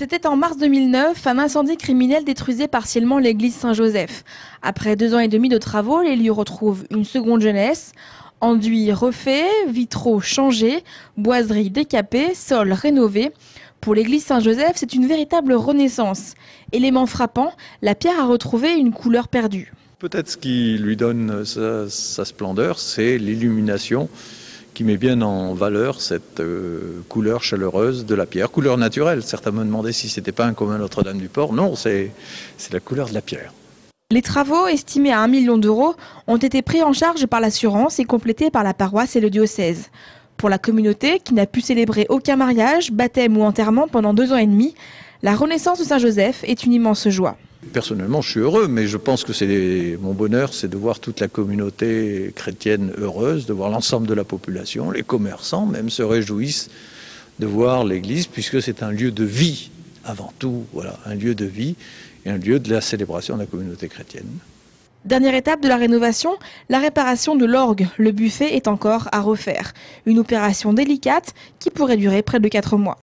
C'était en mars 2009, un incendie criminel détruisait partiellement l'église Saint-Joseph. Après deux ans et demi de travaux, les lieux retrouvent une seconde jeunesse. Enduit refait, vitraux changés, boiseries décapées, sol rénové. Pour l'église Saint-Joseph, c'est une véritable renaissance. Élément frappant, la pierre a retrouvé une couleur perdue. Peut-être ce qui lui donne sa splendeur, c'est l'illumination qui met bien en valeur cette euh, couleur chaleureuse de la pierre, couleur naturelle. Certains me demandaient si c'était pas un commun Notre-Dame-du-Port. Non, c'est la couleur de la pierre. Les travaux, estimés à 1 million d'euros, ont été pris en charge par l'assurance et complétés par la paroisse et le diocèse. Pour la communauté, qui n'a pu célébrer aucun mariage, baptême ou enterrement pendant deux ans et demi, la renaissance de Saint-Joseph est une immense joie. Personnellement, je suis heureux, mais je pense que c'est mon bonheur, c'est de voir toute la communauté chrétienne heureuse, de voir l'ensemble de la population, les commerçants même se réjouissent de voir l'Église, puisque c'est un lieu de vie avant tout, voilà, un lieu de vie et un lieu de la célébration de la communauté chrétienne. Dernière étape de la rénovation, la réparation de l'orgue. Le buffet est encore à refaire. Une opération délicate qui pourrait durer près de 4 mois.